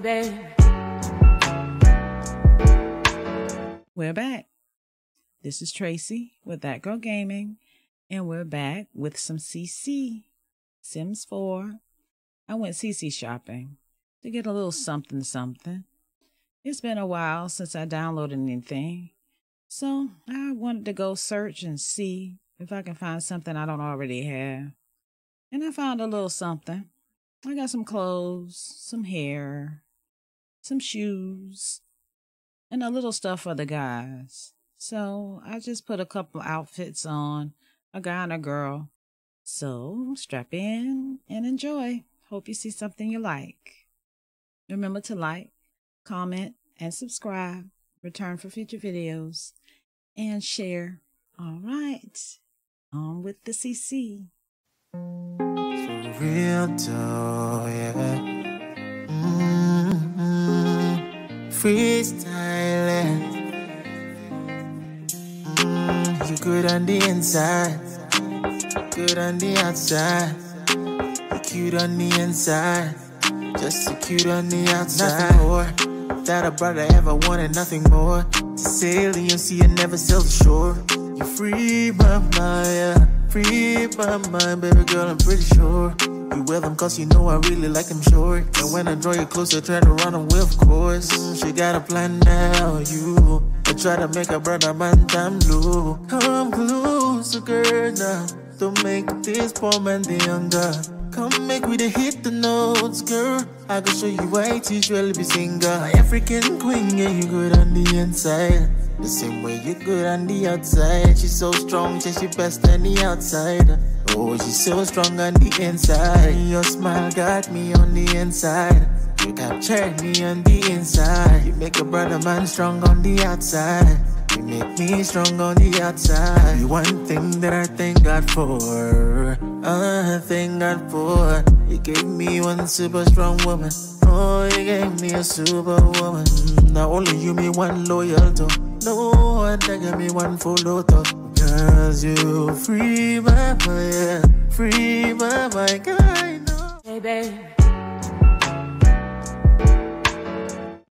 baby. We're back. This is Tracy with That Girl Gaming, and we're back with some CC Sims 4. I went CC shopping to get a little something something. It's been a while since I downloaded anything, so I wanted to go search and see if I can find something I don't already have. And I found a little something. I got some clothes, some hair, some shoes, and a little stuff for the guys. So I just put a couple outfits on, a guy and a girl. So strap in and enjoy. Hope you see something you like. Remember to like, comment, and subscribe. Return for future videos and share. All right, on with the CC real dough, yeah. Freestyling. Mm, you good on the inside, good on the outside. You cute on the inside, just so cute on the outside. Nothing more that a brother ever wanted, nothing more. To sail and you see it never sail the shore. You free my mind, yeah. Free my mind, baby girl, I'm pretty sure. You wear them cause you know I really like them short. And when I draw you closer, try to run away, of course. She got a plan now, you. I try to make a brother man time blue. Come closer, girl, now. Don't make this poor man the younger. Come make we the hit the notes, girl. I can show you why teach you be singer. My African queen, yeah, you good on the inside. The same way you good on the outside. She's so strong, yeah, she best on the outside. Oh, she's so strong on the inside. Your smile got me on the inside. You captured me on the inside. You make a brother man strong on the outside. You make me strong on the outside. The one thing that I thank God for. I thank God for. You gave me one super strong woman. Oh, you gave me a superwoman. Now only you me one loyal to. No one that give me one full auto. Cause you free my mind, free my mind, I know. Hey, babe.